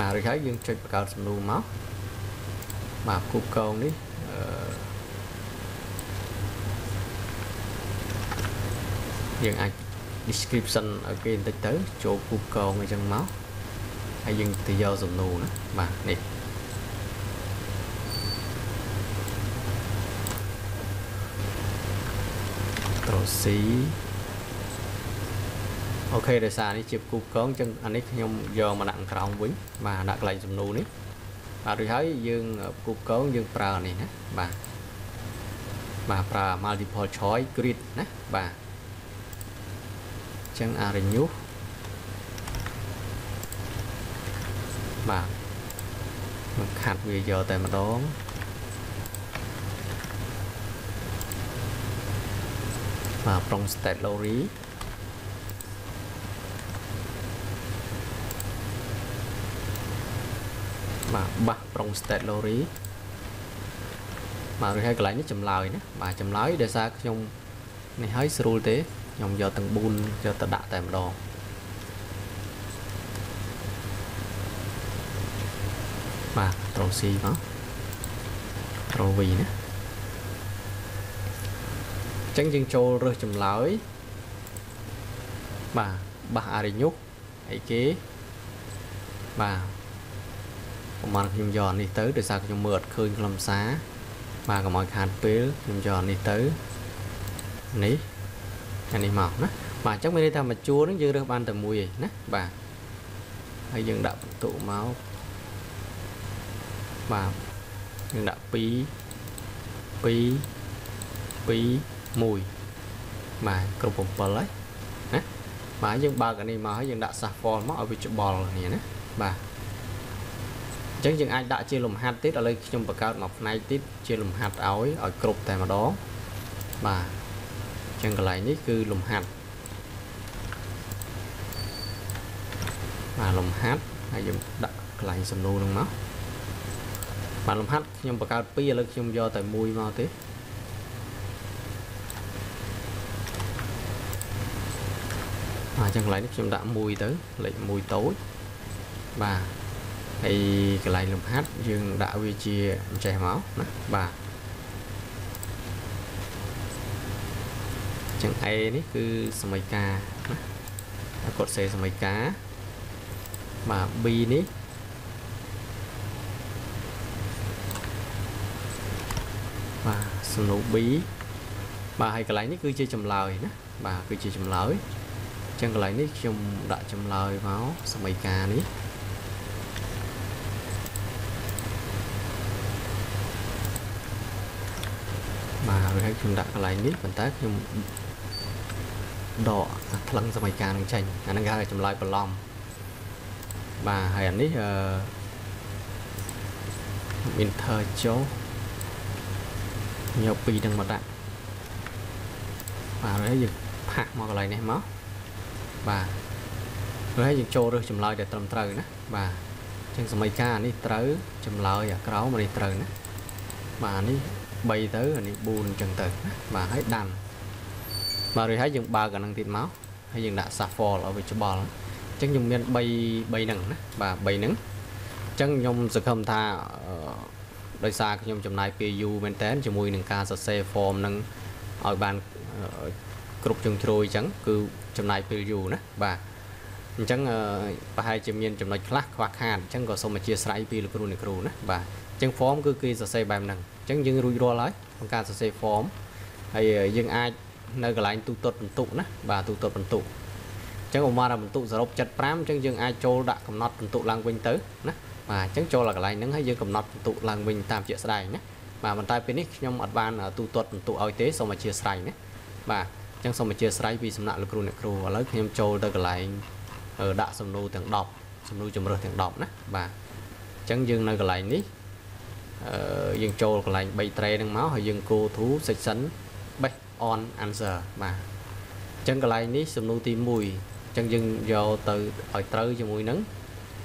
បាទរួចហើយយើងចុចបង្កើតសំណួរមកបាទគូកងនេះអឺយើងអាច description ឲ្យគេបន្តិចទៅចូលគូកងអញ្ចឹងមកហើយយើងទៅយកសំណួរណាបាទនេះត្រូស៊ី អូខេដោយសារនេះជាគូកងអញ្ចឹងអានេះខ្ញុំយកមកដាក់ក្រោមវិញបាទដាក់កន្លែងសំណួរនេះបាទរួចហើយយើងគូកងយើងប្រើនេះណាបាទបាទប្រើ multiple choice grid ណាបាទចឹងអា renew បាទមកខាត់វាយកតែម្ដងបាទប្រុង state lorry បាទបាសប្រុង state lorry បាទរួចហើយកន្លែងនេះចម្លើយណាបាទចម្លើយដោយសារខ្ញុំនេះហើយស្រួលទេខ្ញុំយកទាំង4យកទៅដាក់តែម្ដងបាទត្រូស៊ីមកត្រូវីណាអញ្ចឹងយើងចូលរើសចម្លើយបាទបាសអារិញុកអីគេបាទ ប្រហែលខ្ញុំយកនេះទៅដោយសារខ្ញុំមើលអត់ឃើញខ្លឹមសារបាទកុំឲ្យខាតពេលខ្ញុំយកនេះទៅនេះអានេះមកណាបាទអញ្ចឹងមានន័យថាមួយជួរហ្នឹងយើងរើសបានតែមួយឯណាបាទហើយយើងដាក់បន្ទុកមកបាទយើងដាក់2 2 2 2 1បាទគ្រប់7ហើយណាបាទយើងបើកអានេះមកហើយយើងដាក់ saffron មកឲ្យវាច្បល់គ្នាណាបាទ អញ្ចឹងយើងអាចដាក់ជាលំហាត់ទៀតឥឡូវខ្ញុំបង្កើតមកផ្នែកទៀតជាលំហាត់ឲ្យឲ្យគ្រប់តែម្ដងបាទចឹងកន្លែងនេះគឺលំហាត់បាទលំហាត់ហើយយើងដាក់កន្លែងសំណួរនឹងមកបាទលំហាត់ខ្ញុំបង្កើត2ឥឡូវខ្ញុំយកតែមួយមកទេបាទចឹងកន្លែងនេះខ្ញុំដាក់មួយទៅលេខ1តូចបាទ ហើយកន្លែងលំហាត់យើងដាក់វាជាអញ្ចេះមកណាបាទចឹង A នេះគឺសមីការណាគាត់សេសមីការបាទ B នេះបាទសំណួរ B បាទហើយកន្លែងនេះគឺជាចម្លើយណាបាទគឺជាចម្លើយអញ្ចឹងកន្លែងនេះខ្ញុំដាក់ចម្លើយមកសមីការនេះ បាទហើយខ្ញុំដាក់កន្លែងនេះប៉ុន្តែខ្ញុំដកថ្លឹងសម័យកាលនឹងចេញអាហ្នឹងគេហៅចម្លើយបន្លំបាទហើយអានេះអឺ enter ចូលយកពីរនឹងមកដាក់បាទហើយយើងផាក់មកកន្លែងនេះមកបាទហើយយើងចូលរើសចម្លើយដែលត្រឹមត្រូវណាបាទអញ្ចឹងសម័យកាលនេះត្រូវចម្លើយអាក្រោមនេះត្រូវណាបាទនេះ 3ទៅអានេះ4អញ្ចឹងទៅបាទហើយដាំបាទរួចហើយយើងបើកអានឹងទៀតមកហើយយើងដាក់ saffol ឲ្យវាច្បល់អញ្ចឹងខ្ញុំមាន3 3ហ្នឹងណាបាទ3ហ្នឹងអញ្ចឹងខ្ញុំសង្ឃឹមថាដោយសារខ្ញុំចំណាយពេលយូរមែនតើជាមួយនឹងការសរសេរ form ហ្នឹងឲ្យបានគ្រប់ជ្រុងជ្រោយអញ្ចឹងគឺចំណាយពេលយូរណាបាទអញ្ចឹងប្រហែលជាមានចំណុចខ្លះខ្វះខាតអញ្ចឹងក៏សូមអធិស្ឋានពីលោកគ្រូអ្នកគ្រូណាបាទអញ្ចឹង form គឺគេសរសេរបែបហ្នឹងអញ្ចឹងយើងរួចរាល់ហើយក្នុងការសរសេរ form ហើយយើងអាចនៅកន្លែងទូទាត់បន្ទុកណាបាទទូទាត់បន្ទុកអញ្ចឹងឧមាថាបន្ទុកសរុប75អញ្ចឹងយើងអាចចូលដាក់កំណត់បន្ទុកឡើងវិញទៅណាបាទអញ្ចឹងចូលដល់កន្លែងហ្នឹងហើយយើងកំណត់បន្ទុកឡើងវិញតាមជាក់ស្ដែងណាបាទប៉ុន្តែពេលនេះខ្ញុំអត់បានទូទាត់បន្ទុកឲ្យទេសូមអធិស្ឋានណាបាទអញ្ចឹងសូមអធិស្ឋានពីសំណាក់លោកគ្រូអ្នកគ្រូឥឡូវខ្ញុំចូលទៅកន្លែងដាក់សំណួរទាំង10សំណួរជំរើសទាំង10ណាបាទអញ្ចឹងយើងនៅកន្លែងនេះអឺ យើងចូលកន្លែង3 tray ហ្នឹងមកហើយយើង go to section based on answer បាទអញ្ចឹងកន្លែងនេះសំណួរទី1អញ្ចឹងយើងយកទៅឲ្យត្រូវជាមួយនឹង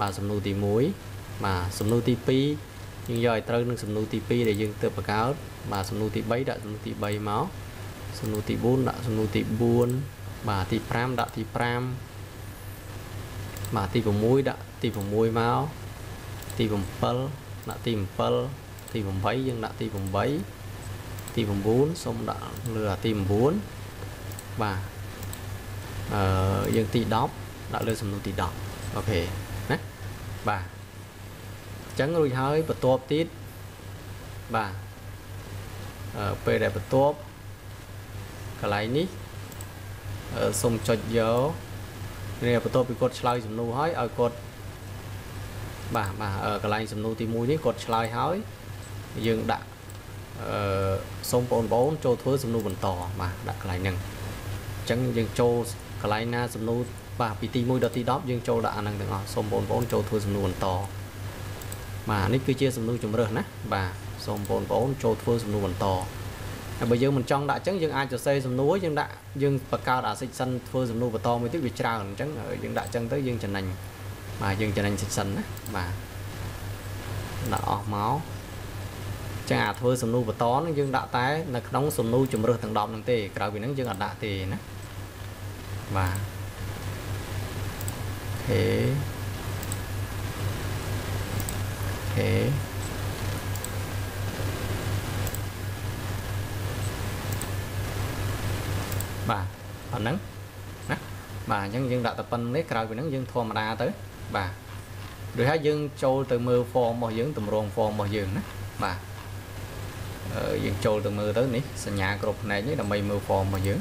បាទសំណួរទី1បាទសំណួរទី2យើងយកឲ្យត្រូវនឹងសំណួរទី2ដែលយើងទើបបង្កើតបាទសំណួរទី3ដាក់សំណួរទី3មកសំណួរទី4ដាក់សំណួរទី4បាទទី5ដាក់ទី5បាទទី6ដាក់ទី6មកទី7 ដាក់ទី7ទី8យើងដាក់ទី8ទី9សូមដាក់លើទី9បាទអឺយើងទី10ដាក់លើសំណួរទី10អូខេណាបាទអញ្ចឹងរួចហើយបន្ទាប់ទៀតបាទអឺពេលដែលបន្ទាប់កន្លែងនេះសូមចុចយកនេះបន្ទាប់ពីគាត់ឆ្លើយសំណួរហើយឲ្យគាត់ បាទបាទកន្លែងសំណួរទី1នេះគាត់ឆ្លើយហើយយើងដាក់អឺសូមបងប្អូនចូលធ្វើសំណួរបន្តបាទដាក់កន្លែងហ្នឹងអញ្ចឹងយើងចូលកន្លែងណាសំណួរបាទពីទី1ដល់ទី10យើងចូលដាក់អាហ្នឹងទាំងអស់សូមបងប្អូនចូលធ្វើសំណួរបន្តបាទនេះគឺជាសំណួរជំរើសណាបាទសូមបងប្អូនចូលធ្វើសំណួរបន្តហើយបើយើងមិនចង់ដាក់អញ្ចឹងយើងអាចសរសេរសំណួរយើងដាក់យើងបង្កើតអា section ធ្វើសំណួរបន្តមួយទៀតវាច្រើនអញ្ចឹងយើងដាក់អញ្ចឹងទៅយើងចំណេញ បាទយើងចំណេញ section ណាបាទដាក់អស់មកចឹងអាធ្វើសំណួរបន្តនឹងយើងដាក់តែនៅក្នុងសំណួរជំរើសទាំង10ហ្នឹងទេក្រៅពីហ្នឹងយើងអត់ដាក់ទេណាបាទ OK OK បាទអាហ្នឹងណាបាទអញ្ចឹងយើងដាក់តែប៉ុណ្ណឹងនេះក្រៅពីហ្នឹងយើងធម្មតាទៅ បាទដូចហើយយើងចូលទៅមើល form របស់យើងតម្រង form របស់យើងណាបាទយើងចូលទៅមើលទៅនេះសញ្ញាគ្រាប់ភ្នែកនេះដើម្បីមើល form របស់យើង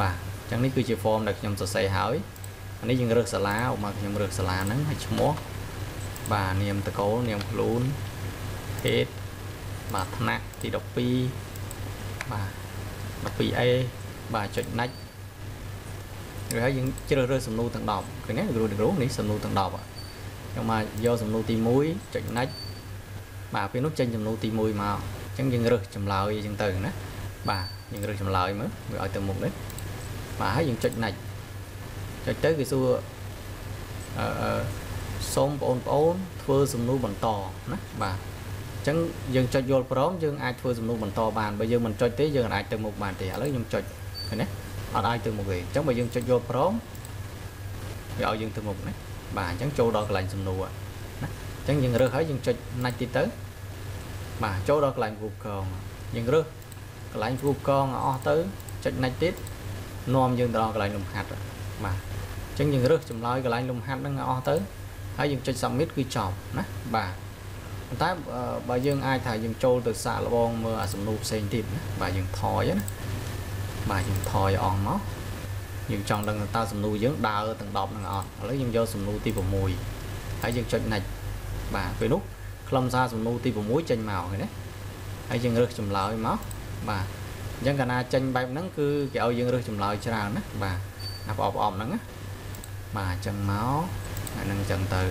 បាទអញ្ចឹងនេះគឺជា form ដែលខ្ញុំសរសេរហើយអានេះយើងរើសសាលាឧមាខ្ញុំរើសសាលាហ្នឹងហើយឈ្មោះបាទនាមតកូលនាមខ្លួនភេទបាទថ្នាក់ទី12បាទ 12A បាទចុចណាច់ ឬហើយយើងជ្រើសរើសសំណួរទាំង10ឃើញទេគ្រូគ្រូនេះសំណួរទាំង10ខ្ញុំមកយកសំណួរទី1ចុចណាច់បាទពេលនោះចេញសំណួរទី1មកអញ្ចឹងយើងរើសចម្លើយអញ្ចឹងទៅណាបាទយើងរើសចម្លើយមើលវាឲ្យទៅមុខនេះបាទហើយយើងចុចណាច់ចុចទៅគេសួរអឺសូមបងប្អូនធ្វើសំណួរបន្តណាបាទអញ្ចឹងយើងចុចយល់ព្រមយើងអាចធ្វើសំណួរបន្តបានបើយើងមិនចុចទេយើងអាចទៅមុខបានទេឥឡូវខ្ញុំចុចឃើញទេ អត់អាចទៅមុខទេអញ្ចឹងបើយើងចុចយល់ព្រមវាឲ្យយើងទៅមុខណាបាទអញ្ចឹងចូលដល់កន្លែងសំណួរណាអញ្ចឹងយើងរើសហើយយើងចុចណាច់ទៀតទៅបាទចូលដល់កន្លែងគូកងយើងរើសកន្លែងគូកងអស់ទៅចុចណាច់ទៀតនាំយើងទៅដល់កន្លែងលំហាត់បាទអញ្ចឹងយើងរើសចម្លើយកន្លែងលំហាត់ហ្នឹងអស់ទៅហើយយើងចុច submit គឺចប់ណាបាទប៉ុន្តែបើយើងអាចថាយើងចូលទៅសាកល្បងមើលអាសំណួរផ្សេងទៀតណាបាទយើងថយណា បាទយើងថយអស់មកយើងចង់ដឹងតើសំណួរយើងដើរទាំង10ហ្នឹងអត់ឥឡូវយើងយកសំណួរទី6ហើយយើងចុចណាច់បាទពេលនោះខ្លឹមសារសំណួរទី6ចេញមកឃើញទេហើយយើងរើសចម្លើយមកបាទអញ្ចឹងកាលណាចេញបែបហ្នឹងគឺគេឲ្យយើងរើសចម្លើយច្រើនណាបាទអាប្រអប់អប់ហ្នឹងណាបាទអញ្ចឹងមកអាហ្នឹងអញ្ចឹងទៅ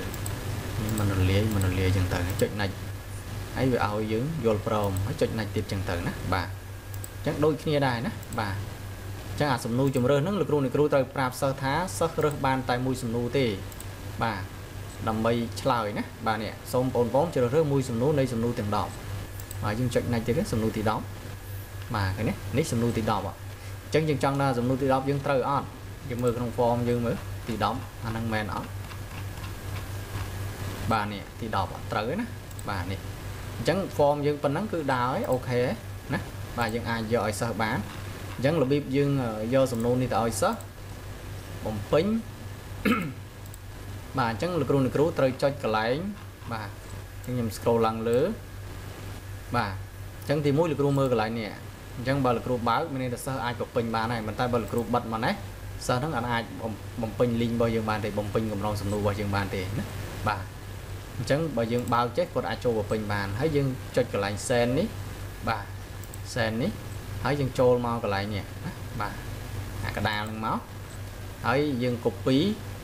មិនរលាយមិនរលាយអញ្ចឹងទៅចុចណាច់ហើយវាឲ្យយើងយល់ព្រមហើយចុចណាច់ទៀតអញ្ចឹងទៅណាបាទ ចឹងដូចគ្នាដែរណាបាទចឹងអាសំណួរជំរើសហ្នឹងលោកគ្រូអ្នកគ្រូត្រូវប្រាប់សិស្សថាសិស្សរើសបានតែមួយសំណួរទេបាទដើម្បីឆ្លើយណាបាទនេះសូមបងប្អូនជ្រើសរើសមួយសំណួរនៃសំណួរទាំង10បាទយើងចុចណាច់ទៀតសំណួរទី10បាទឃើញទេនេះសំណួរទី10អញ្ចឹងយើងចង់ថាសំណួរទី10យើងត្រូវអត់យើងមើលក្នុង form យើងមើលទី10អាហ្នឹងមែនអត់បាទនេះទី10ត្រូវណាបាទនេះអញ្ចឹង form យើងប៉ុណ្ណឹងគឺដើរហើយអូខេណា បាទយើងអាចយកឲ្យសិស្សបានអញ្ចឹងរបៀបយើងយកសំណួរនេះទៅឲ្យសិស្សបំពេញបាទអញ្ចឹងលោកគ្រូអ្នកគ្រូត្រូវចុចកន្លែងបាទខ្ញុំ scroll ឡើងលើបាទអញ្ចឹងទី1លោកគ្រូមើលកន្លែងនេះអញ្ចឹងបើលោកគ្រូបើកមានន័យថាសិស្សអាចបំពេញបានហើយប៉ុន្តែបើលោកគ្រូបិទមកណាសិស្សហ្នឹងអាចបំពេញ link របស់យើងបានទេបំពេញកម្រងសំណួររបស់យើងបានទេណាបាទអញ្ចឹងបើយើងបើកចេះគាត់អាចចូលបំពេញបានហើយយើងចុចកន្លែង send នេះបាទ សែននេះហើយយើងចូលមកកន្លែងនេះណាបាទអាកដាលនឹងមកហើយយើង copy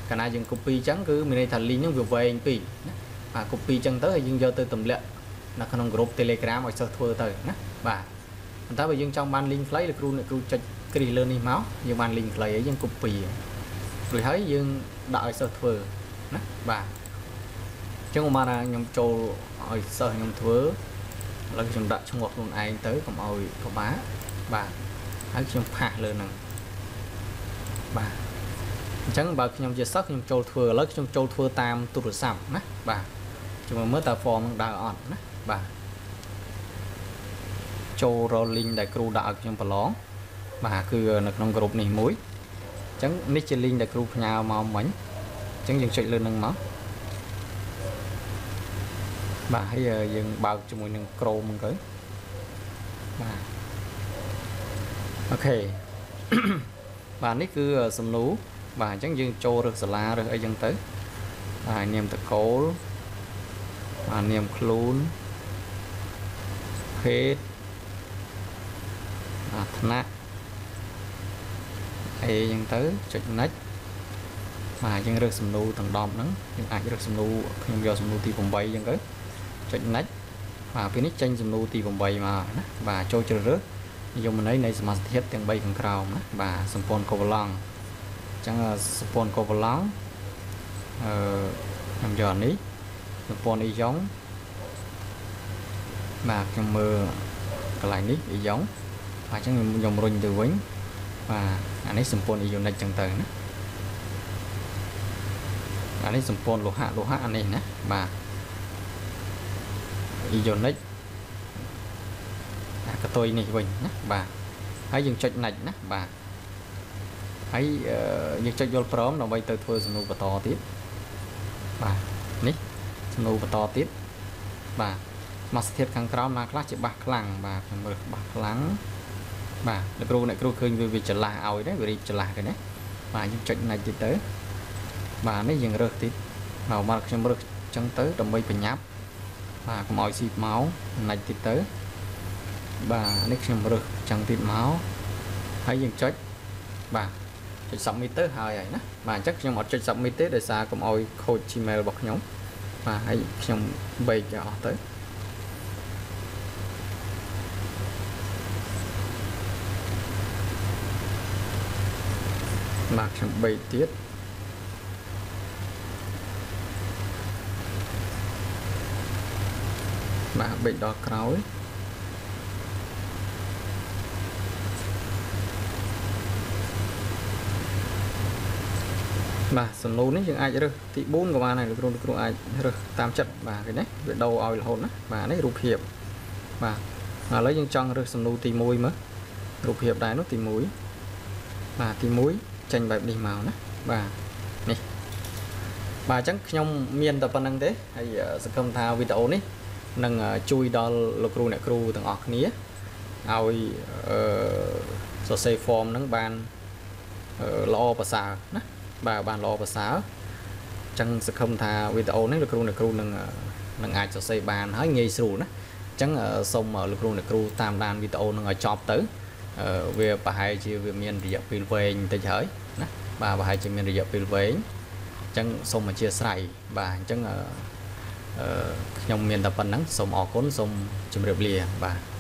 កាលណាយើង copy អញ្ចឹងគឺមានន័យថា link ហ្នឹងវាវែងពេកណាបាទ copy អញ្ចឹងទៅហើយយើងយកទៅទម្លាក់នៅក្នុង group Telegram ឲ្យសិស្សធ្វើទៅណាបាទប៉ុន្តែបើយើងចង់បាន link ខ្លីលោកគ្រូអ្នកគ្រូចុចគ្រីសលើនេះមកយើងបាន link ខ្លីហើយយើង copy រួចហើយយើងដាក់ឲ្យសិស្សធ្វើណាបាទអញ្ចឹងមកថាខ្ញុំចូលឲ្យសិស្សខ្ញុំធ្វើ ឥឡូវខ្ញុំដាក់ឈ្មោះខ្លួនឯងទៅកុំឲ្យពិបាកបាទហើយខ្ញុំផាសលើនឹងបាទអញ្ចឹងបើខ្ញុំជាសិស្សខ្ញុំចូលធ្វើឥឡូវខ្ញុំចូលធ្វើតាមទូរស័ព្ទណាបាទជួយមើលតើ form នឹងដើរអត់ណាបាទចូលរក link ដែលគ្រូដាក់ឲ្យខ្ញុំប្រឡងបាទគឺនៅក្នុងក្រុមនេះមួយអញ្ចឹងនេះជា link ដែលគ្រូផ្ញើមកមិញអញ្ចឹងយើងចុចលើនឹងមក បាទហើយយើងបើកជាមួយនឹង Chrome ហ្នឹងទៅបាទអូខេបាទនេះគឺសំណួរបាទអញ្ចឹងយើងចូលរើសសាលារើសអីចឹងទៅបាទនាមតកូលបាទនាមខ្លួនភេទបាទថ្នាក់អីចឹងទៅចុច next បាទយើងរើសសំណួរទាំង10ហ្នឹងយើងអាចរើសសំណួរខ្ញុំយកសំណួរទី8ចឹងទៅ ចុច next បាទពេលនេះចេញសំណួរទី8មកណាបាទចូលជ្រើសរើសនិយមន័យនៃសមាសធាតុទាំង3ខាងក្រោមណាបាទសម្ព័ន្ធកូវឡង់អញ្ចឹងសម្ព័ន្ធកូវឡង់អឺខ្ញុំយកនេះសម្ព័ន្ធអ៊ីយ៉ុងបាទខ្ញុំមើលកន្លែងនេះអ៊ីយ៉ុងបាទអញ្ចឹងខ្ញុំរុញទៅវិញបាទអានេះសម្ព័ន្ធអ៊ីយ៉ូនិកអញ្ចឹងទៅណាអានេះសម្ព័ន្ធលោហៈលោហៈអានេះណាបាទ អ៊ីយ៉ូនិកអាកតុយនេះវិញណាបាទហើយយើងចុចណាច់ណាបាទហើយយើងចុចយល់ព្រមដើម្បីទៅធ្វើសំណួរបន្តទៀតបាទនេះសំណួរបន្តទៀតបាទមកស្ថិតខាងក្រោមណាខ្លះជាបាសខ្លាំងបាទខ្ញុំមើលបាសខ្លាំងបាទលោកគ្រូអ្នកគ្រូឃើញវាវាច្រឡះឲ្យដែរវារីកច្រឡះទៅណាបាទយើងចុចណាច់ទៀតទៅបាទនេះយើងរើសទៀតមកមកខ្ញុំរើសចឹងទៅដើម្បីបញ្ញាប់ បាទកុំឲ្យស៊ីមកណាច់ទៀតទៅបាទនេះខ្ញុំរើសចឹងទៀតមកហើយយើងចុចបាទចុច submit ទៅហើយហើយណាបាទអញ្ចឹងខ្ញុំអត់ចុច submit ទេដោយសារកុំឲ្យខូច Gmail របស់ខ្ញុំបាទហើយខ្ញុំ break អស់ទៅបាទខ្ញុំ3ទៀត បាទបិចដល់ក្រោយបាទសំណួរនេះយើងអាចរើសទី4ក៏បានដែរលោកគ្រូលោកគ្រូអាចរើសតាមចិត្តបាទឃើញទេវាដូរឲ្យរហូតណាបាទនេះរូបភាពបាទឥឡូវយើងចង់រើសសំណួរទី1មើលរូបភាពដែរនោះទី1បាទទី1ចេញបែបនេះមកណាបាទនេះបាទអញ្ចឹងខ្ញុំមានតែប៉ុណ្្នឹងទេហើយសង្ឃឹមថាវីដេអូនេះ នឹងជួយដល់លោកគ្រូអ្នកគ្រូទាំងអស់គ្នាឲ្យអឺសរសេរ form ហ្នឹងបានល្អប្រសើរណាបាទបានល្អប្រសើរអញ្ចឹងសង្ឃឹមថាវីដេអូនេះលោកគ្រូអ្នកគ្រូនឹងនឹងអាចសរសេរបានហើយងាយស្រួលណាអញ្ចឹងសូមលោកគ្រូអ្នកគ្រូតាមដានវីដេអូនឹងឲ្យចប់ទៅវាប្រហែលជាវាមានរយៈពេលវែងបន្តិចហើយណាបាទប្រហែលជាមានរយៈពេលវែងអញ្ចឹងសូមអធិស្ឋានបាទអញ្ចឹង ខ្ញុំមានតែប៉ុណ្្នឹងសូមអរគុណសូមជម្រាបលាបាទ